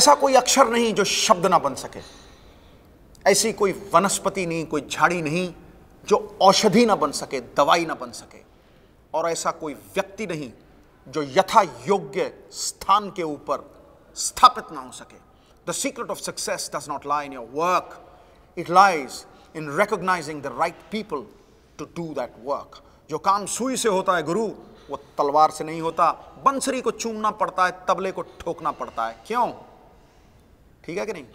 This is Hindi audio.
ऐसा कोई अक्षर नहीं जो शब्द ना बन सके। ऐसी कोई वनस्पति नहीं, कोई झाड़ी नहीं जो औषधि ना बन सके, दवाई ना बन सके। और ऐसा कोई व्यक्ति नहीं जो यथा योग्य स्थान के ऊपर स्थापित ना हो सके। The secret of success does not lie in your work it lies in recognising the right people to do that work जो काम सुई से होता है, गुरु, वो तलवार से नहीं होता। बंसरी को चूमना पड़ता है, तबले को ठोकना पड़ता है। क्यों? ठीक है कि नहीं?